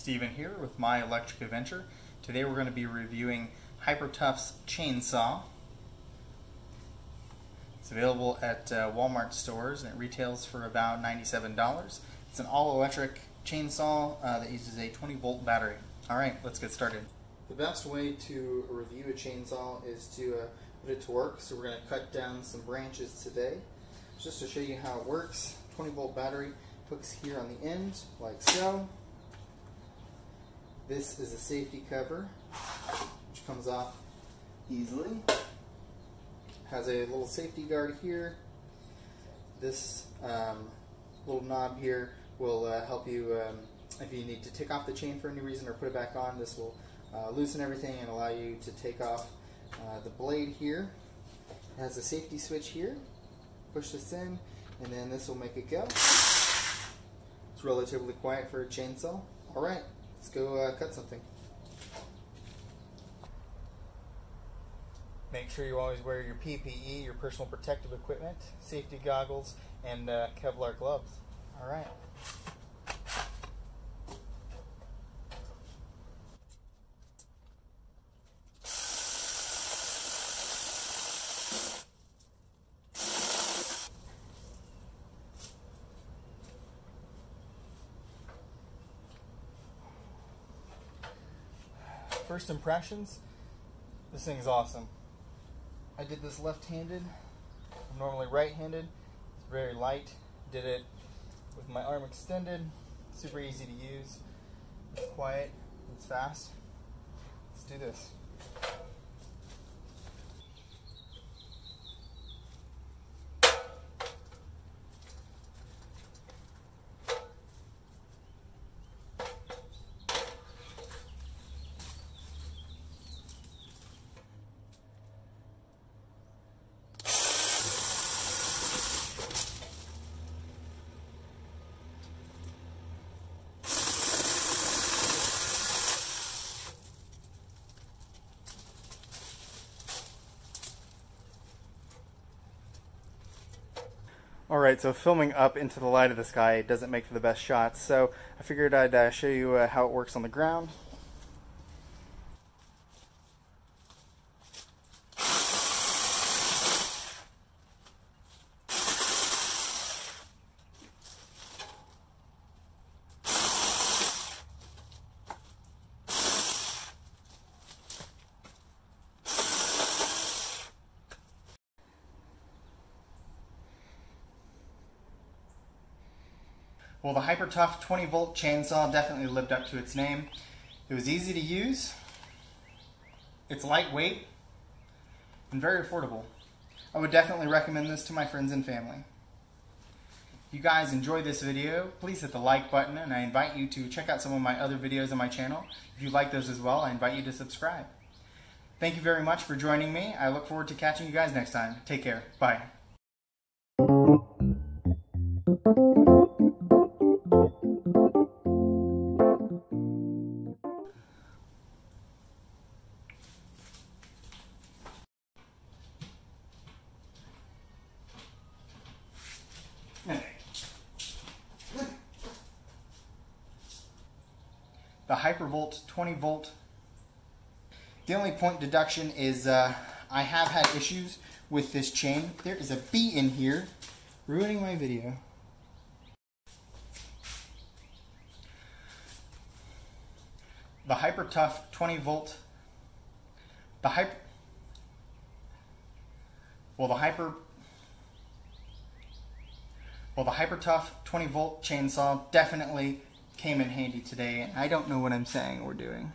Steven here with My Electric Adventure. Today we're going to be reviewing Hyper Tough's chainsaw. It's available at uh, Walmart stores and it retails for about $97. It's an all-electric chainsaw uh, that uses a 20 volt battery. Alright, let's get started. The best way to review a chainsaw is to uh, put it to work. So we're going to cut down some branches today. Just to show you how it works, 20 volt battery hooks here on the end like so. This is a safety cover, which comes off easily. Has a little safety guard here. This um, little knob here will uh, help you um, if you need to take off the chain for any reason or put it back on. This will uh, loosen everything and allow you to take off uh, the blade here. It has a safety switch here. Push this in, and then this will make it go. It's relatively quiet for a chainsaw. All right. Let's go uh, cut something. Make sure you always wear your PPE, your personal protective equipment, safety goggles, and uh, Kevlar gloves. All right. First impressions, this thing is awesome. I did this left-handed. I'm normally right-handed. It's very light. Did it with my arm extended. Super easy to use. It's quiet. It's fast. Let's do this. Alright, so filming up into the light of the sky doesn't make for the best shots, so I figured I'd uh, show you uh, how it works on the ground. Well, the HyperTough 20 volt chainsaw definitely lived up to its name. It was easy to use, it's lightweight, and very affordable. I would definitely recommend this to my friends and family. If you guys enjoyed this video, please hit the like button and I invite you to check out some of my other videos on my channel. If you like those as well, I invite you to subscribe. Thank you very much for joining me. I look forward to catching you guys next time. Take care. Bye. The Hypervolt 20 volt. The only point deduction is uh, I have had issues with this chain. There is a bee in here ruining my video. The HyperTough 20 volt. The Hyper. Well, the Hyper. Well, the HyperTough 20 volt chainsaw definitely came in handy today, and I don't know what I'm saying or doing.